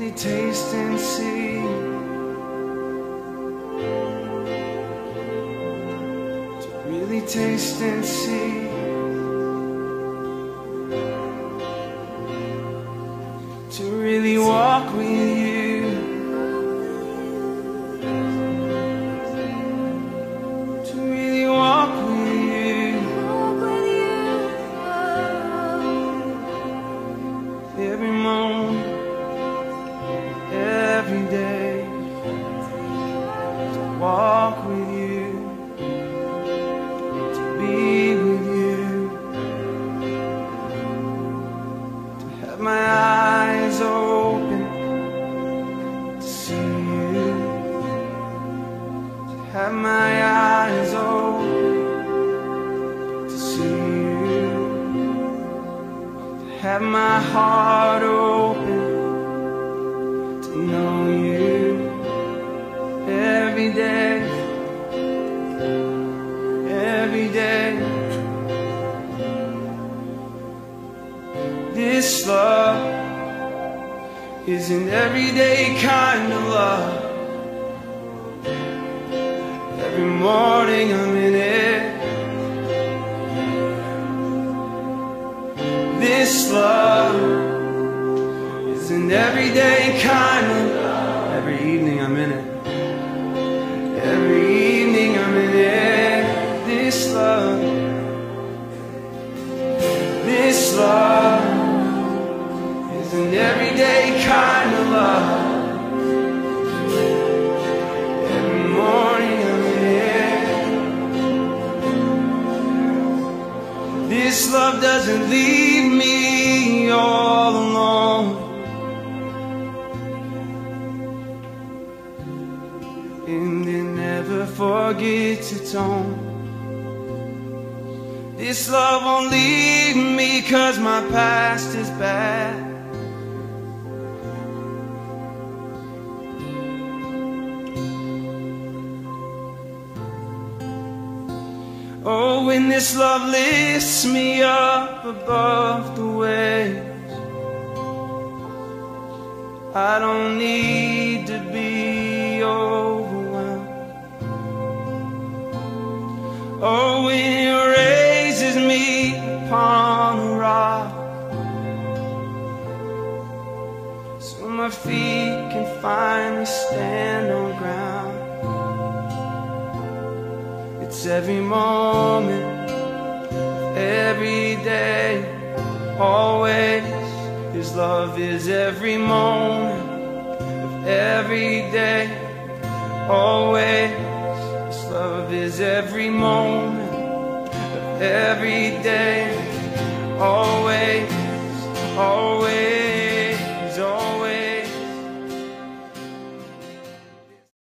Really taste and see. To really taste and see. To really walk with you. With you. To be with you. To have my eyes open. To see you. To have my eyes open. To see you to have my heart open to know you every day, This love is an everyday kind of love. Every morning I'm in it. This love is an everyday kind of doesn't leave me all alone. And it never forgets its own. This love won't leave me cause my past is bad. Oh, when this love lifts me up above the waves, I don't need to be overwhelmed. Oh, when it raises me upon a rock, so my feet can finally stand on It's every moment, every day, always. His love is every moment of every day, always. His love is every moment of every day, always, always.